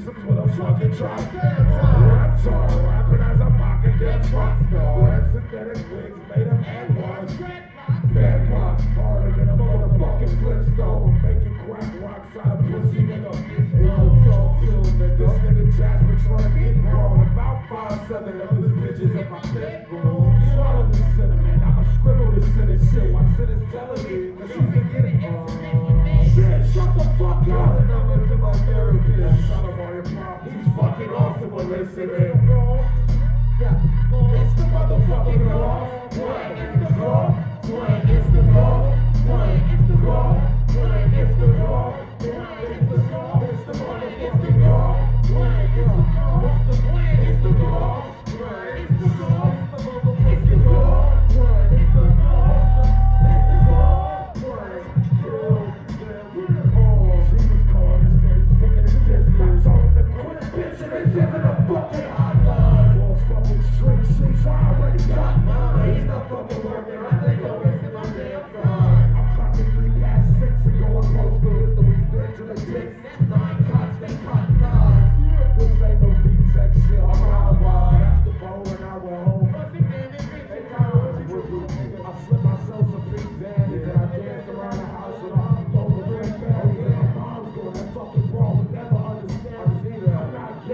threesomes with a fucking drop. Reptar, rapping as a pocket death rock star. Synthetic wigs made of N1s. Fat pop, harder than a motherfucking Flintstone. Making crack rocks out of pussy, nigga. Yo, talk to nigga. This nigga Jasper trying to get wrong. About five, seven of his bitches in my bedroom. Swallow this cinnamon, I'ma scribble this and shit. Why shit is telling me that she's been getting Shit, Yeah, it's the motherfucking and giving a fucking hot line. All fucking straight I already got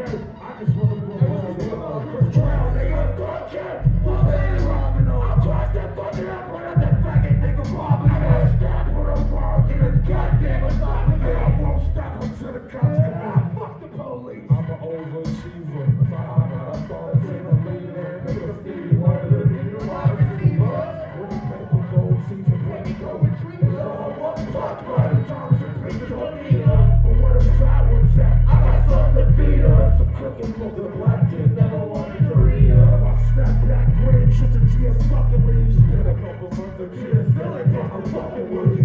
I just want to go well. Chris Brown, nigga, fuck kid. Some cooking book the black kid never wanted to read her. My snapback, gritty, chicken, tears, fucking leaves. Been a couple months of tears, still ain't fucking fucking you.